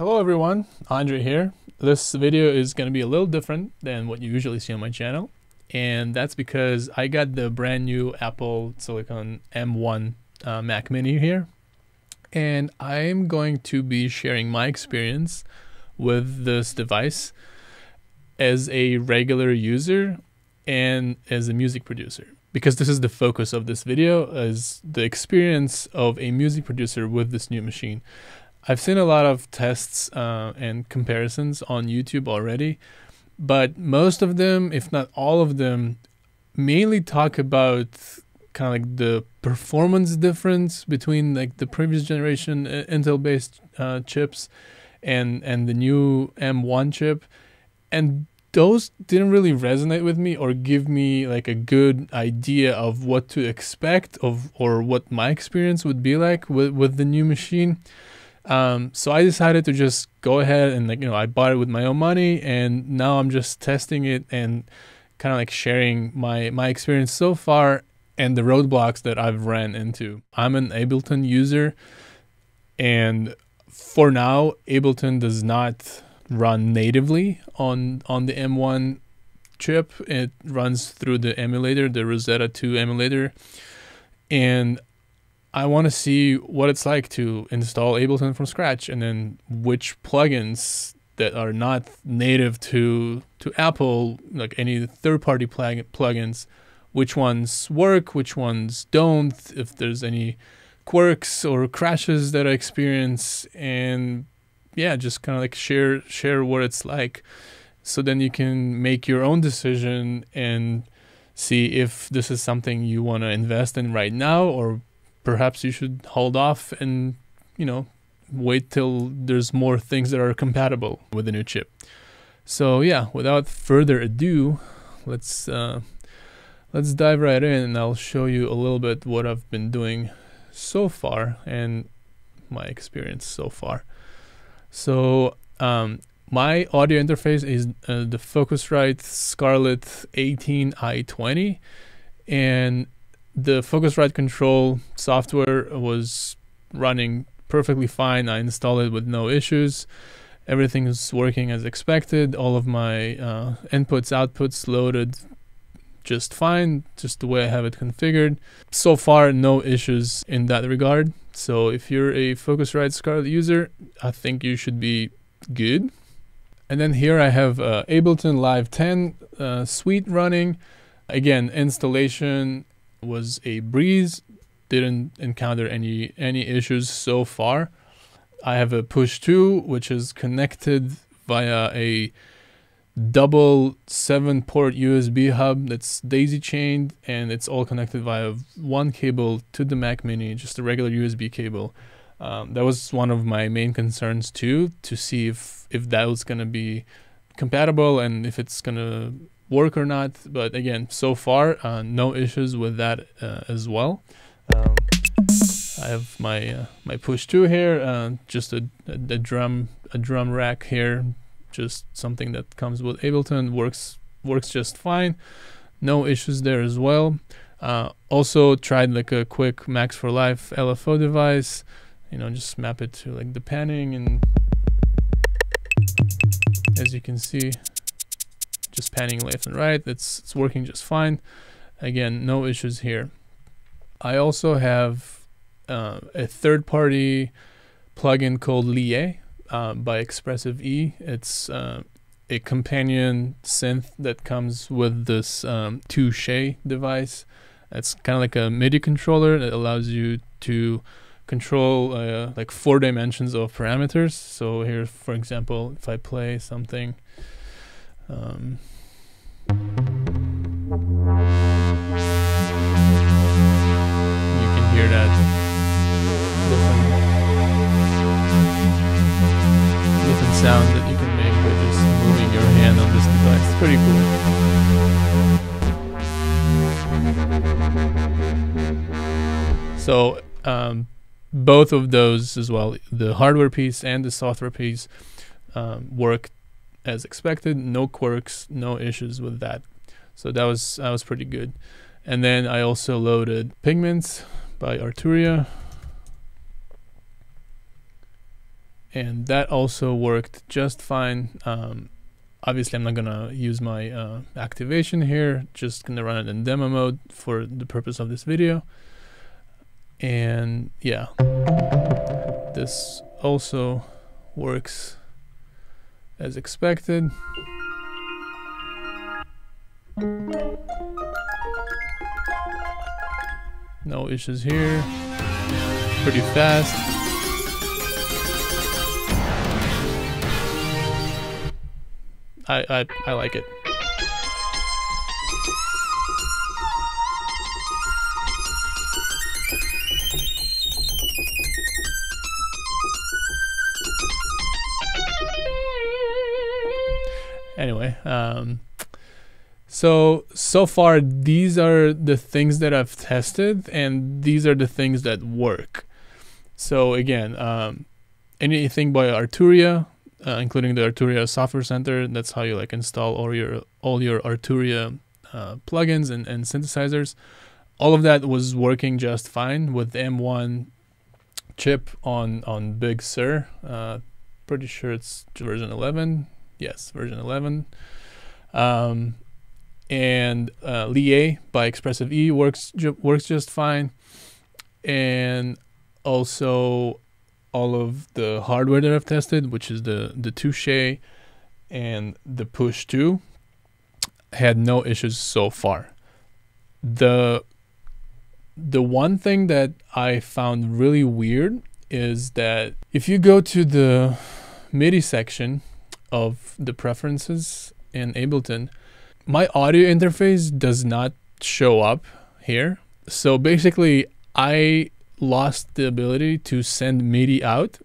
Hello everyone, Andre here. This video is going to be a little different than what you usually see on my channel. And that's because I got the brand new Apple Silicon M1 uh, Mac Mini here. And I'm going to be sharing my experience with this device as a regular user and as a music producer because this is the focus of this video is the experience of a music producer with this new machine. I've seen a lot of tests uh, and comparisons on YouTube already, but most of them, if not all of them, mainly talk about kind of like the performance difference between like the previous generation uh, Intel-based uh, chips and and the new M1 chip, and those didn't really resonate with me or give me like a good idea of what to expect of or what my experience would be like with with the new machine. Um, so I decided to just go ahead and like you know I bought it with my own money and now I'm just testing it and kind of like sharing my my experience so far and the roadblocks that I've ran into. I'm an Ableton user and for now Ableton does not run natively on on the M1 chip. It runs through the emulator, the Rosetta 2 emulator. And I want to see what it's like to install Ableton from scratch and then which plugins that are not native to to Apple, like any third-party plug- plugins, which ones work, which ones don't, if there's any quirks or crashes that I experience. And yeah, just kind of like share share what it's like, so then you can make your own decision and see if this is something you want to invest in right now, or perhaps you should hold off and you know wait till there's more things that are compatible with the new chip. So yeah, without further ado, let's uh, let's dive right in, and I'll show you a little bit what I've been doing so far and my experience so far. So um, my audio interface is uh, the Focusrite Scarlett 18i20, and the Focusrite control software was running perfectly fine. I installed it with no issues. Everything is working as expected. All of my uh, inputs, outputs loaded just fine, just the way I have it configured. So far, no issues in that regard. So if you're a Focusrite Scarlett user, I think you should be good. And then here I have uh, Ableton Live 10 uh, suite running. Again, installation was a breeze. Didn't encounter any any issues so far. I have a push 2 which is connected via a double seven port USB hub that's daisy chained and it's all connected via one cable to the Mac Mini, just a regular USB cable. Um, that was one of my main concerns too, to see if if that was gonna be compatible and if it's gonna work or not. But again, so far, uh, no issues with that uh, as well. Um, I have my uh, my push two here, uh, just a, a, a drum a drum rack here just something that comes with Ableton works works just fine no issues there as well uh, also tried like a quick Max for Live LFO device you know just map it to like the panning and as you can see just panning left and right it's it's working just fine again no issues here I also have uh, a third-party plugin called Lie uh, by Expressive E. It's uh, a companion synth that comes with this um, Touche device. It's kind of like a MIDI controller that allows you to control uh, like four dimensions of parameters. So here, for example, if I play something. Um, sound that you can make by just moving your hand on this device. It's pretty cool. So um, both of those as well, the hardware piece and the software piece, um, work as expected. No quirks, no issues with that. So that was that was pretty good. And then I also loaded Pigments by Arturia and that also worked just fine. Um, obviously, I'm not gonna use my uh, activation here. Just gonna run it in demo mode for the purpose of this video. And yeah, this also works as expected. No issues here. Pretty fast. I, I, I like it. Anyway, um, so so far these are the things that I've tested, and these are the things that work. So again, um, anything by Arturia, uh, including the Arturia Software Center. That's how you like install all your all your Arturia uh, plugins and, and synthesizers. All of that was working just fine with M1 chip on on Big Sur. Uh, pretty sure it's version 11. Yes, version 11. Um, and uh, Lie by Expressive E works ju- works just fine, and also all of the hardware that I've tested, which is the the Touche and the Push Two, had no issues so far. The the one thing that I found really weird is that if you go to the MIDI section of the preferences in Ableton, my audio interface does not show up here. So basically, I lost the ability to send MIDI out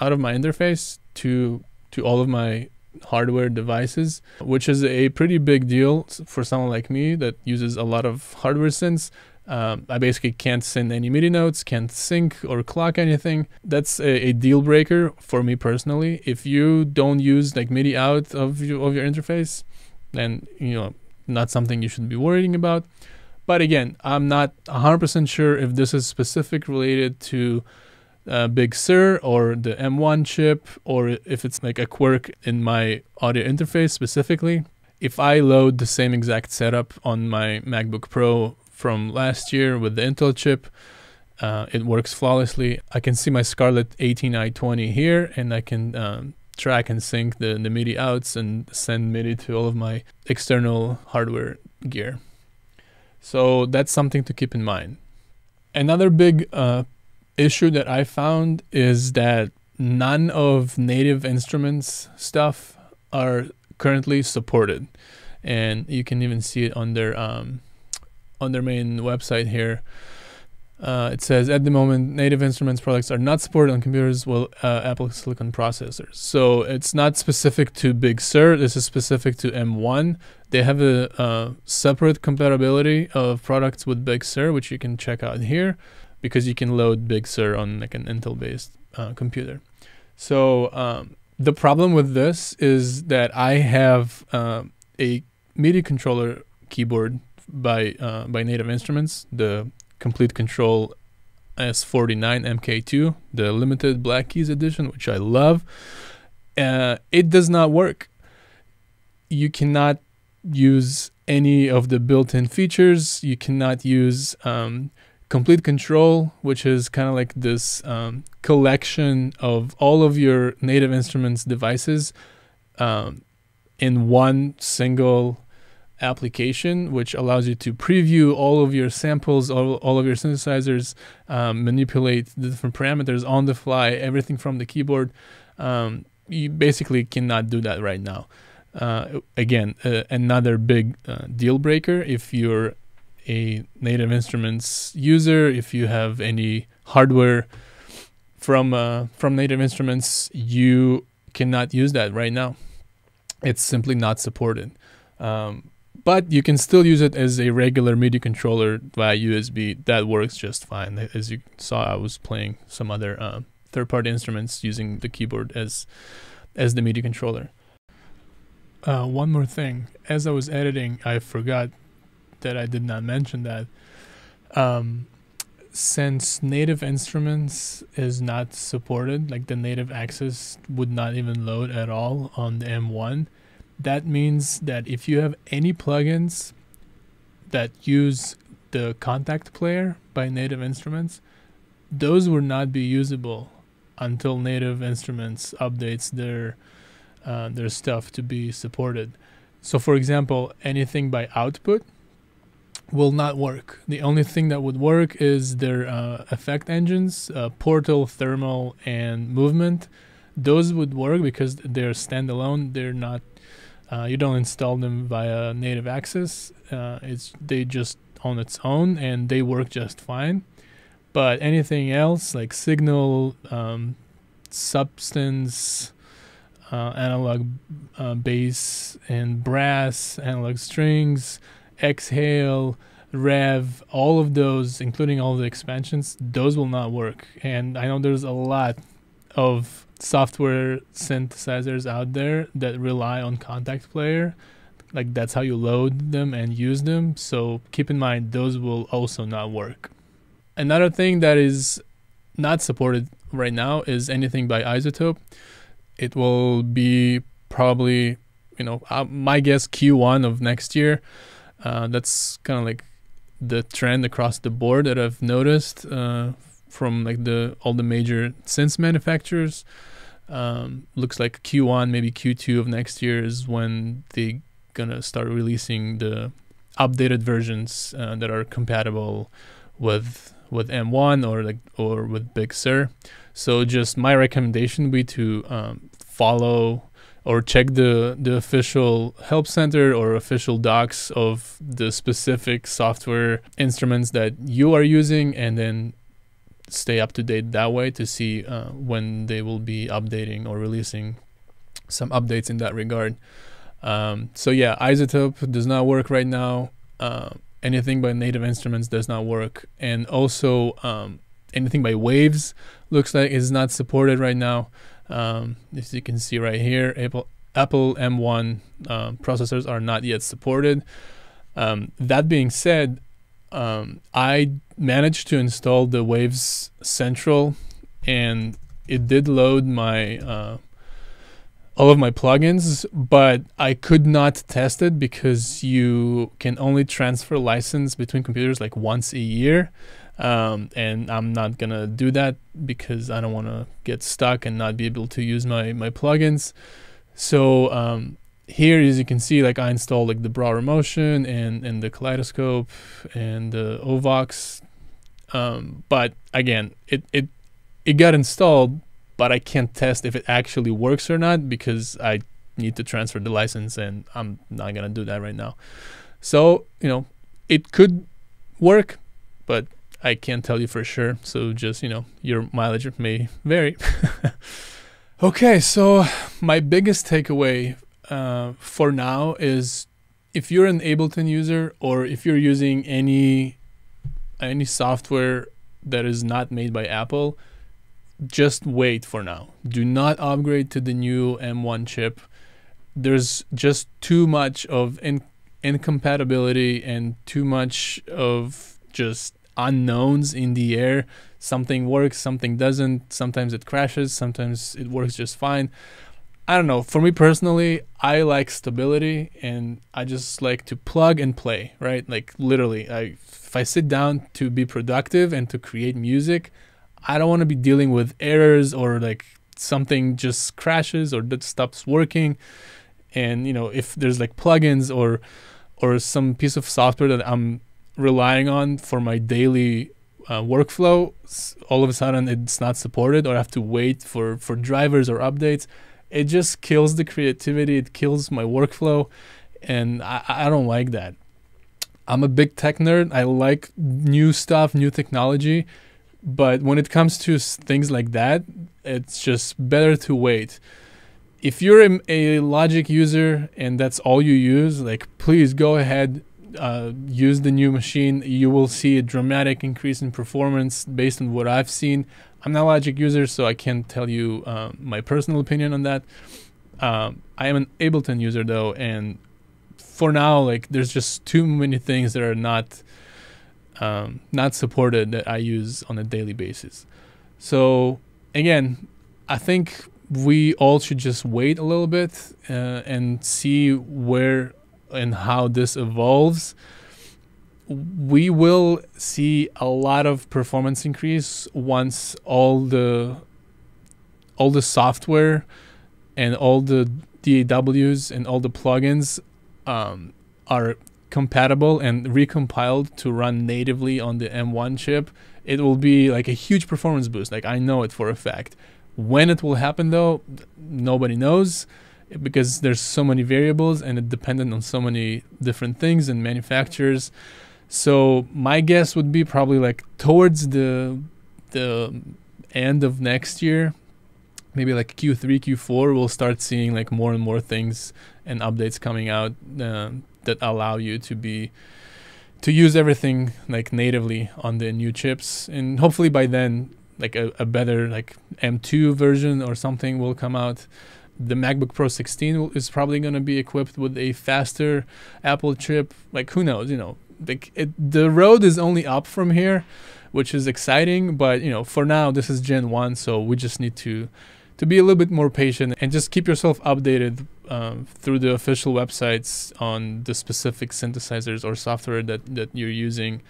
out of my interface to to all of my hardware devices, which is a pretty big deal for someone like me that uses a lot of hardware synths. Um, I basically can't send any MIDI notes, can't sync or clock anything. That's a, a, deal breaker for me personally. If you don't use like MIDI out of your, of your interface, then you know not something you should be worrying about. But again, I'm not 100% sure if this is specific related to uh, Big Sur or the M1 chip, or if it's like a quirk in my audio interface specifically. If I load the same exact setup on my MacBook Pro from last year with the Intel chip, uh, it works flawlessly. I can see my Scarlett 18i20 here, and I can um, track and sync the, the MIDI outs and send MIDI to all of my external hardware gear. So that's something to keep in mind. Another big uh, issue that I found is that none of Native Instruments stuff are currently supported, and you can even see it on their um, on their main website here. Uh, it says at the moment, Native Instruments products are not supported on computers with uh, Apple Silicon processors. So it's not specific to Big Sur. This is specific to M1. They have a uh, separate compatibility of products with Big Sur, which you can check out here, because you can load Big Sur on like an Intel-based uh, computer. So um, the problem with this is that I have uh, a MIDI controller keyboard by uh, by Native Instruments, the Komplete Kontrol S49 MK2, the limited Black Keys edition, which I love. Uh, it does not work. You cannot use any of the built-in features. You cannot use um, Komplete Kontrol, which is kind of like this um, collection of all of your Native Instruments devices um, in one single application, which allows you to preview all of your samples, all, all of your synthesizers, um, manipulate the different parameters on the fly, everything from the keyboard. Um, you basically cannot do that right now. Uh, again, uh, another big uh, deal breaker if you're a Native Instruments user, if you have any hardware from uh, from Native Instruments, you cannot use that right now. It's simply not supported. Um, but you can still use it as a regular MIDI controller via USB. That works just fine. As you saw, I was playing some other uh, third-party instruments using the keyboard as as the MIDI controller. Uh, one more thing, as I was editing, I forgot that I did not mention that. Um, since native instruments is not supported, like the native access would not even load at all on the M1, that means that if you have any plugins that use the Kontakt player by native instruments, those would not be usable until native instruments updates their uh, their stuff to be supported. So, for example, anything by output will not work. The only thing that would work is their uh, effect engines, uh, portal, thermal, and movement. Those would work because they're standalone. They're not. Uh, you don't install them via native access. Uh, it's they just on its own and they work just fine. But anything else like signal, um, substance, uh, analog uh, bass and brass, analog strings, exhale, rev, all of those, including all the expansions, those will not work. And I know there's a lot of software synthesizers out there that rely on Kontakt player. Like that's how you load them and use them. So keep in mind those will also not work. Another thing that is not supported right now is anything by iZotope It will be probably, you know, uh, my guess Q1 of next year. Uh, that's kind of like the trend across the board that I've noticed uh, from like the all the major synth manufacturers. Um, looks like Q1, maybe Q2 of next year is when they gonna start releasing the updated versions uh, that are compatible with with M1 or like or with Big Sur. So just my recommendation would be to um, follow or check the the official help center or official docs of the specific software instruments that you are using and then stay up to date that way to see uh, when they will be updating or releasing some updates in that regard. Um, so yeah iZotope does not work right now. Uh, anything by native instruments does not work. And also um, anything by waves looks like is not supported right now. Um, as you can see right here, Apple Apple M1 uh, processors are not yet supported. Um, that being said, um, I managed to install the Waves Central, and it did load my uh, all of my plugins, but I could not test it because you can only transfer license between computers like once a year. Um, and I'm not gonna do that because I don't want to get stuck and not be able to use my my plugins. So um, here, as you can see, like I installed like the Brauer Motion and and the Kaleidoscope and the Ovox. Um, but again, it it it got installed, but I can't test if it actually works or not because I need to transfer the license, and I'm not gonna do that right now. So you know, it could work, but I can't tell you for sure. So just, you know, your mileage may vary. okay, so my biggest takeaway uh, for now is if you're an Ableton user or if you're using any any software that is not made by Apple, just wait for now. Do not upgrade to the new M1 chip. There's just too much of in- incompatibility and too much of just unknowns in the air. Something works, something doesn't. Sometimes it crashes, sometimes it works just fine. I don't know. For me personally, I like stability and I just like to plug and play, right? Like literally, I if I sit down to be productive and to create music, I don't want to be dealing with errors or like something just crashes or that stops working. And you know, if there's like plugins or or some piece of software that I'm relying on for my daily uh, workflow, all of a sudden it's not supported, or I have to wait for for drivers or updates. It just kills the creativity. It kills my workflow, and I, I don't like that. I'm a big tech nerd. I like new stuff, new technology, but when it comes to things like that, it's just better to wait. If you're a, a Logic user and that's all you use, like please go ahead, uh, use the new machine, you will see a dramatic increase in performance based on what I've seen. I'm not a Logic user, so I can't tell you uh, my personal opinion on that. Um, I am an Ableton user though, and for now, like there's just too many things that are not um, not supported that I use on a daily basis. So again, I think we all should just wait a little bit uh, and see where and how this evolves. We will see a lot of performance increase once all the all the software and all the DAWs and all the plugins um, are compatible and recompiled to run natively on the M1 chip, it will be like a huge performance boost. Like I know it for a fact. When it will happen though, nobody knows because there's so many variables and it dependent on so many different things and manufacturers. So my guess would be probably like towards the the end of next year, maybe like Q3, Q4, we'll start seeing like more and more things and updates coming out uh, that allow you to be to use everything like natively on the new chips. And hopefully by then like a, a better like m2 version or something will come out. The macbook pro 16 is probably going to be equipped with a faster apple chip. Like who knows you know? Like it, the road is only up from here which is exciting but you know for now this is gen 1 so we just need to to be a little bit more patient and just keep yourself updated um, through the official websites on the specific synthesizers or software that, that you're using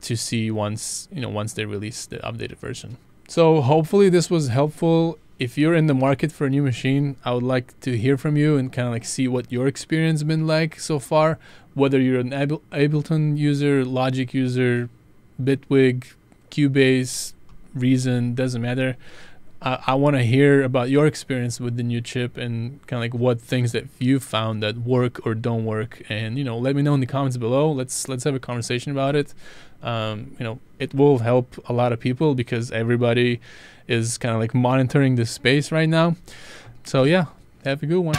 to see once you know once they release the updated version. So hopefully this was helpful. If you're in the market for a new machine, I would like to hear from you and kind of like see what your experience been like so far. Whether you're an Ableton user, Logic user, Bitwig, Cubase, Reason, doesn't matter. I, I want to hear about your experience with the new chip and kind of like what things that you found that work or don't work, and you know, let me know in the comments below. Let's let's have a conversation about it. Um, you know, it will help a lot of people because everybody is kind of like monitoring this space right now. So yeah, have a good one.